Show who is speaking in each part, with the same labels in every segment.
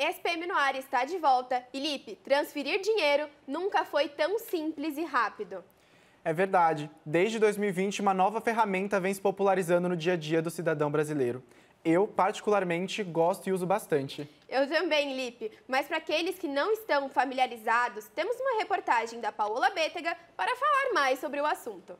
Speaker 1: SPM no ar está de volta. E Lipe, transferir dinheiro nunca foi tão simples e rápido.
Speaker 2: É verdade. Desde 2020, uma nova ferramenta vem se popularizando no dia a dia do cidadão brasileiro. Eu, particularmente, gosto e uso bastante.
Speaker 1: Eu também, Lipe. Mas para aqueles que não estão familiarizados, temos uma reportagem da Paola Bétega para falar mais sobre o assunto.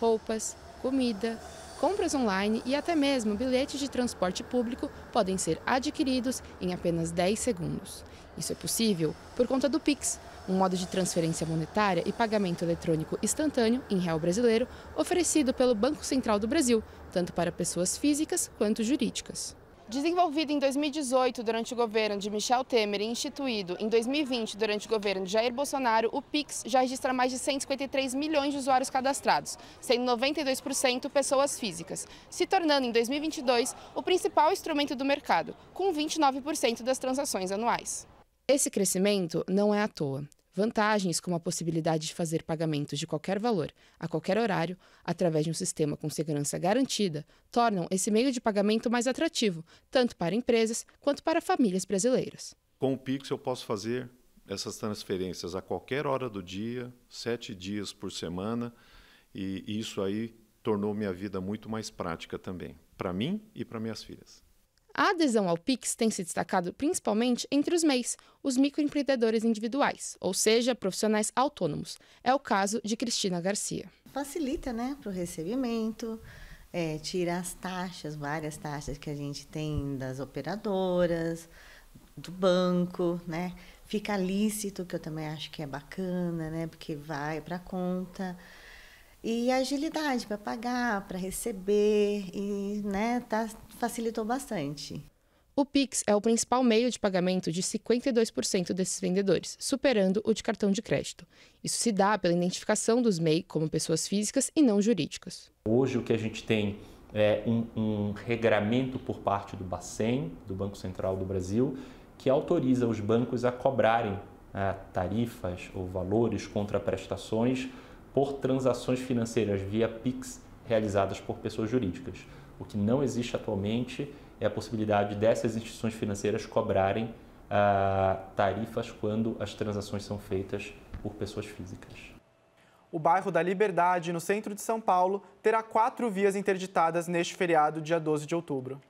Speaker 3: Roupas, comida, compras online e até mesmo bilhetes de transporte público podem ser adquiridos em apenas 10 segundos. Isso é possível por conta do Pix, um modo de transferência monetária e pagamento eletrônico instantâneo em real brasileiro oferecido pelo Banco Central do Brasil, tanto para pessoas físicas quanto jurídicas. Desenvolvido em 2018 durante o governo de Michel Temer e instituído em 2020 durante o governo de Jair Bolsonaro, o Pix já registra mais de 153 milhões de usuários cadastrados, sendo 92% pessoas físicas, se tornando em 2022 o principal instrumento do mercado, com 29% das transações anuais. Esse crescimento não é à toa. Vantagens como a possibilidade de fazer pagamentos de qualquer valor, a qualquer horário, através de um sistema com segurança garantida, tornam esse meio de pagamento mais atrativo, tanto para empresas quanto para famílias brasileiras.
Speaker 4: Com o Pix eu posso fazer essas transferências a qualquer hora do dia, sete dias por semana, e isso aí tornou minha vida muito mais prática também, para mim e para minhas filhas.
Speaker 3: A adesão ao Pix tem se destacado principalmente entre os MEIs, os microempreendedores individuais, ou seja, profissionais autônomos. É o caso de Cristina Garcia.
Speaker 5: Facilita né, para o recebimento, é, tira as taxas, várias taxas que a gente tem das operadoras, do banco, né? Fica lícito, que eu também acho que é bacana, né? Porque vai para conta e agilidade para pagar, para receber e né, tá, facilitou bastante.
Speaker 3: O Pix é o principal meio de pagamento de 52% desses vendedores, superando o de cartão de crédito. Isso se dá pela identificação dos MEI como pessoas físicas e não jurídicas.
Speaker 6: Hoje o que a gente tem é um, um regramento por parte do Bacen, do Banco Central do Brasil, que autoriza os bancos a cobrarem é, tarifas ou valores contra prestações por transações financeiras via Pix realizadas por pessoas jurídicas. O que não existe atualmente é a possibilidade dessas instituições financeiras cobrarem ah, tarifas quando as transações são feitas por pessoas físicas.
Speaker 2: O bairro da Liberdade, no centro de São Paulo, terá quatro vias interditadas neste feriado, dia 12 de outubro.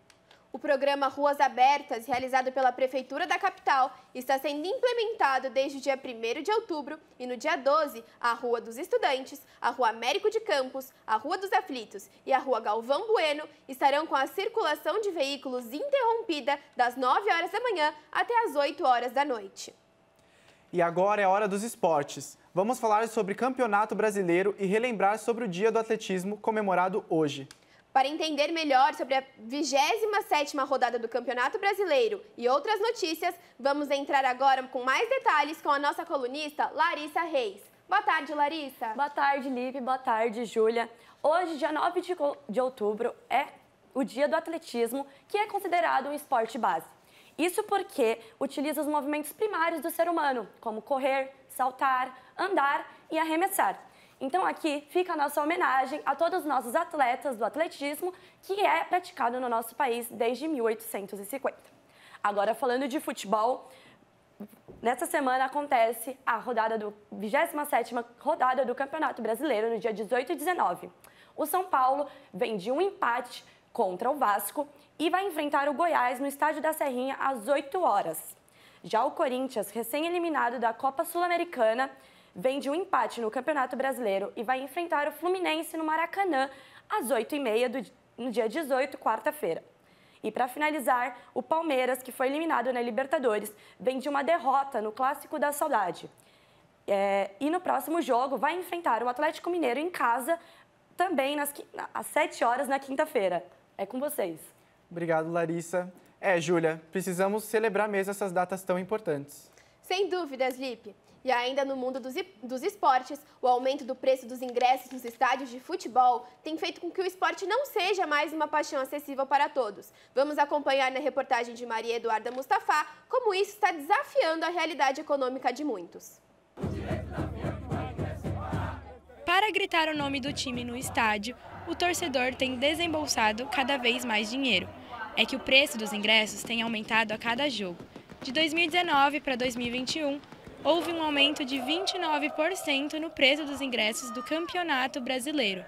Speaker 1: O programa Ruas Abertas, realizado pela Prefeitura da capital, está sendo implementado desde o dia 1 de outubro e no dia 12, a Rua dos Estudantes, a Rua Américo de Campos, a Rua dos Aflitos e a Rua Galvão Bueno estarão com a circulação de veículos interrompida das 9 horas da manhã até as 8 horas da noite.
Speaker 2: E agora é hora dos esportes. Vamos falar sobre Campeonato Brasileiro e relembrar sobre o Dia do Atletismo comemorado hoje.
Speaker 1: Para entender melhor sobre a 27ª rodada do Campeonato Brasileiro e outras notícias, vamos entrar agora com mais detalhes com a nossa colunista Larissa Reis. Boa tarde, Larissa.
Speaker 7: Boa tarde, Lipe. Boa tarde, Júlia. Hoje, dia 9 de outubro, é o dia do atletismo, que é considerado um esporte base. Isso porque utiliza os movimentos primários do ser humano, como correr, saltar, andar e arremessar. Então aqui fica a nossa homenagem a todos os nossos atletas do atletismo, que é praticado no nosso país desde 1850. Agora falando de futebol, nessa semana acontece a rodada do 27ª rodada do Campeonato Brasileiro no dia 18 e 19. O São Paulo vem de um empate contra o Vasco e vai enfrentar o Goiás no estádio da Serrinha às 8 horas. Já o Corinthians, recém-eliminado da Copa Sul-Americana, vem de um empate no Campeonato Brasileiro e vai enfrentar o Fluminense no Maracanã às 8h30 no dia 18, quarta-feira. E para finalizar, o Palmeiras, que foi eliminado na Libertadores, vem de uma derrota no Clássico da Saudade. É, e no próximo jogo vai enfrentar o Atlético Mineiro em casa, também nas, às 7 horas na quinta-feira. É com vocês.
Speaker 2: Obrigado, Larissa. É, Júlia, precisamos celebrar mesmo essas datas tão importantes.
Speaker 1: Sem dúvidas, Lipe. E ainda no mundo dos, dos esportes, o aumento do preço dos ingressos nos estádios de futebol tem feito com que o esporte não seja mais uma paixão acessível para todos. Vamos acompanhar na reportagem de Maria Eduarda Mustafa como isso está desafiando a realidade econômica de muitos.
Speaker 8: Para gritar o nome do time no estádio, o torcedor tem desembolsado cada vez mais dinheiro. É que o preço dos ingressos tem aumentado a cada jogo. De 2019 para 2021, houve um aumento de 29% no preço dos ingressos do Campeonato Brasileiro.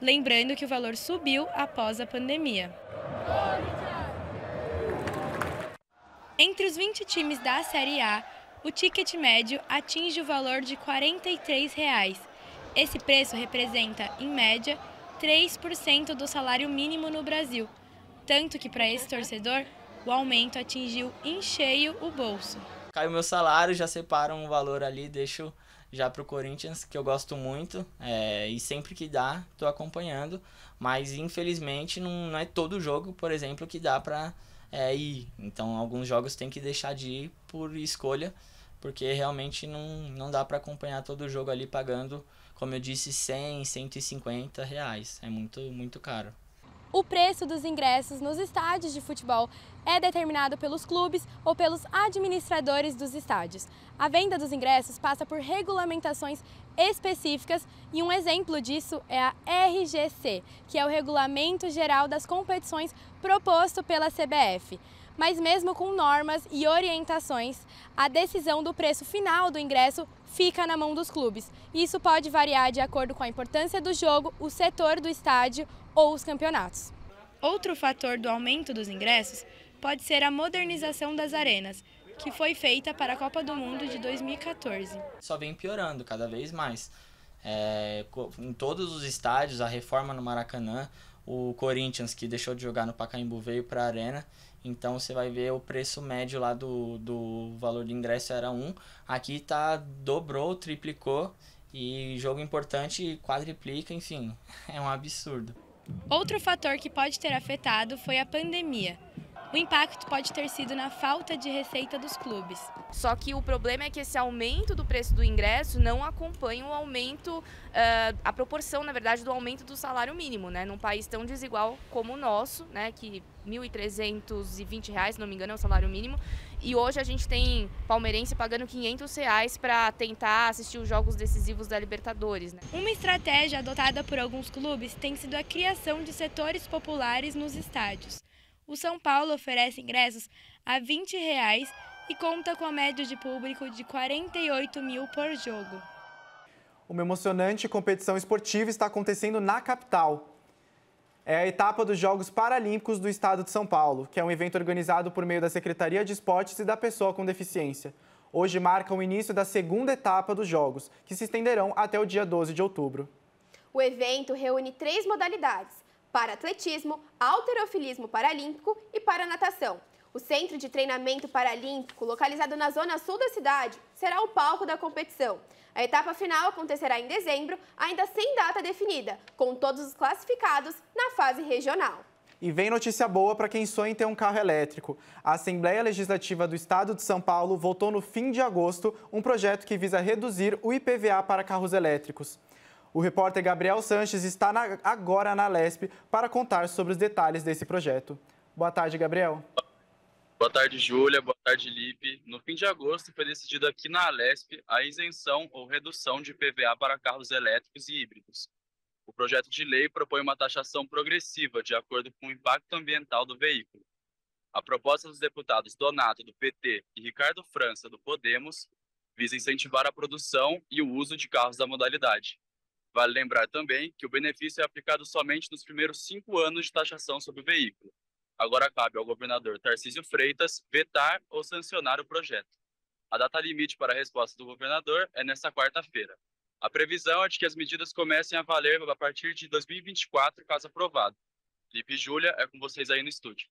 Speaker 8: Lembrando que o valor subiu após a pandemia. Entre os 20 times da Série A, o ticket médio atinge o valor de 43 reais. Esse preço representa, em média, 3% do salário mínimo no Brasil. Tanto que, para esse torcedor, o aumento atingiu em cheio o bolso.
Speaker 9: Cai o meu salário, já separo um valor ali, deixo já para o Corinthians, que eu gosto muito, é, e sempre que dá, estou acompanhando, mas infelizmente não, não é todo jogo, por exemplo, que dá para é, ir. Então, alguns jogos tem que deixar de ir por escolha, porque realmente não, não dá para acompanhar todo jogo ali pagando, como eu disse, 100, 150 reais. É muito, muito caro.
Speaker 8: O preço dos ingressos nos estádios de futebol é determinado pelos clubes ou pelos administradores dos estádios. A venda dos ingressos passa por regulamentações específicas e um exemplo disso é a RGC, que é o Regulamento Geral das Competições proposto pela CBF. Mas mesmo com normas e orientações, a decisão do preço final do ingresso fica na mão dos clubes. Isso pode variar de acordo com a importância do jogo, o setor do estádio ou os campeonatos. Outro fator do aumento dos ingressos pode ser a modernização das arenas, que foi feita para a Copa do Mundo de 2014.
Speaker 9: Só vem piorando cada vez mais. É, em todos os estádios, a reforma no Maracanã, o Corinthians, que deixou de jogar no Pacaembu, veio para a Arena. Então você vai ver o preço médio lá do, do valor de ingresso era 1. Aqui tá dobrou, triplicou. E jogo importante quadriplica, enfim, é um absurdo.
Speaker 8: Outro fator que pode ter afetado foi a pandemia. O impacto pode ter sido na falta de receita dos clubes.
Speaker 10: Só que o problema é que esse aumento do preço do ingresso não acompanha o aumento, uh, a proporção, na verdade, do aumento do salário mínimo, né? Num país tão desigual como o nosso, né? Que R$ 1.320, se não me engano, é o salário mínimo. E hoje a gente tem palmeirense pagando 500 reais para tentar assistir os jogos decisivos da Libertadores. Né?
Speaker 8: Uma estratégia adotada por alguns clubes tem sido a criação de setores populares nos estádios. O São Paulo oferece ingressos a 20 reais e conta com a média de público de 48 mil por jogo.
Speaker 2: Uma emocionante competição esportiva está acontecendo na capital. É a etapa dos Jogos Paralímpicos do Estado de São Paulo, que é um evento organizado por meio da Secretaria de Esportes e da Pessoa com Deficiência. Hoje marca o início da segunda etapa dos Jogos, que se estenderão até o dia 12 de outubro.
Speaker 1: O evento reúne três modalidades: para atletismo, alterofilismo paralímpico e para natação. O Centro de Treinamento Paralímpico, localizado na zona sul da cidade, será o palco da competição. A etapa final acontecerá em dezembro, ainda sem data definida, com todos os classificados na fase regional.
Speaker 2: E vem notícia boa para quem sonha em ter um carro elétrico. A Assembleia Legislativa do Estado de São Paulo votou no fim de agosto um projeto que visa reduzir o IPVA para carros elétricos. O repórter Gabriel Sanches está na, agora na LESP para contar sobre os detalhes desse projeto. Boa tarde, Gabriel.
Speaker 11: Boa tarde, Júlia. Boa tarde, Lipe. No fim de agosto foi decidido aqui na Alesp a isenção ou redução de PVA para carros elétricos e híbridos. O projeto de lei propõe uma taxação progressiva de acordo com o impacto ambiental do veículo. A proposta dos deputados Donato, do PT, e Ricardo França, do Podemos, visa incentivar a produção e o uso de carros da modalidade. Vale lembrar também que o benefício é aplicado somente nos primeiros cinco anos de taxação sobre o veículo. Agora cabe ao governador Tarcísio Freitas vetar ou sancionar o projeto. A data limite para a resposta do governador é nesta quarta-feira. A previsão é de que as medidas comecem a valer a partir de 2024, caso aprovado. Felipe e Júlia, é com vocês aí no estúdio.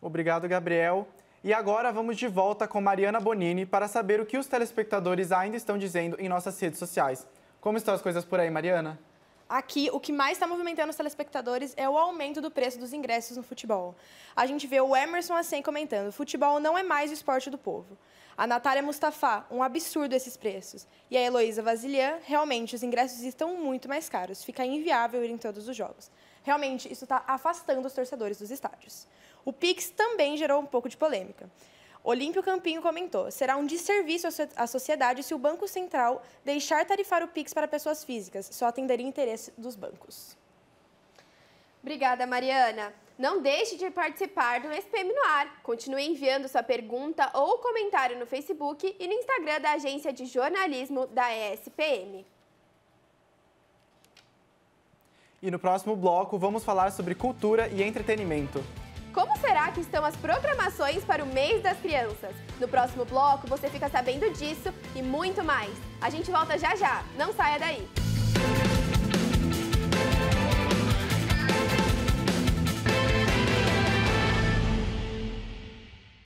Speaker 2: Obrigado, Gabriel. E agora vamos de volta com Mariana Bonini para saber o que os telespectadores ainda estão dizendo em nossas redes sociais. Como estão as coisas por aí, Mariana?
Speaker 12: Aqui, o que mais está movimentando os telespectadores é o aumento do preço dos ingressos no futebol. A gente vê o Emerson Assen comentando: futebol não é mais o esporte do povo. A Natália Mustafa, um absurdo esses preços. E a Heloísa Vasilian, realmente, os ingressos estão muito mais caros. Fica inviável ir em todos os jogos. Realmente, isso está afastando os torcedores dos estádios. O Pix também gerou um pouco de polêmica. Olímpio Campinho comentou: será um desserviço à sociedade se o Banco Central deixar tarifar o Pix para pessoas físicas, só atenderia interesse dos bancos.
Speaker 1: Obrigada, Mariana. Não deixe de participar do SPM no ar. Continue enviando sua pergunta ou comentário no Facebook e no Instagram da Agência de Jornalismo da ESPM.
Speaker 2: E no próximo bloco vamos falar sobre cultura e entretenimento.
Speaker 1: Como será que estão as programações para o mês das crianças? No próximo bloco você fica sabendo disso e muito mais. A gente volta já já, não saia daí!